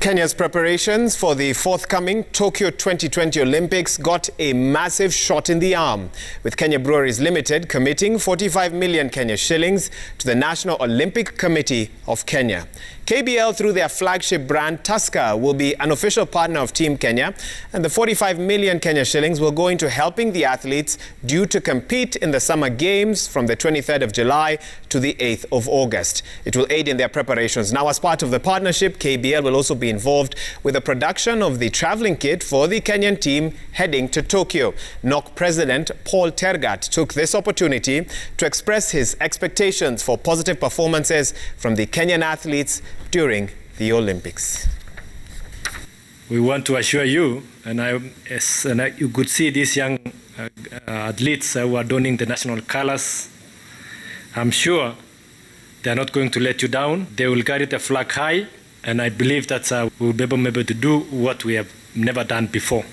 Kenya's preparations for the forthcoming Tokyo 2020 Olympics got a massive shot in the arm, with Kenya Breweries Limited committing 45 million Kenya shillings to the National Olympic Committee of Kenya. KBL, through their flagship brand Tusker, will be an official partner of Team Kenya, and the 45 million Kenya shillings will go into helping the athletes due to compete in the Summer Games from the 23rd of July to the 8th of August. It will aid in their preparations. Now, as part of the partnership, KBL will also be involved with the production of the traveling kit for the Kenyan team heading to Tokyo. NOC President Paul Tergat took this opportunity to express his expectations for positive performances from the Kenyan athletes during the Olympics. We want to assure you, and, I, as, and I, you could see these young uh, athletes who are donning the national colors. I'm sure they are not going to let you down. They will carry the flag high, and I believe that uh, we'll be able, able to do what we have never done before.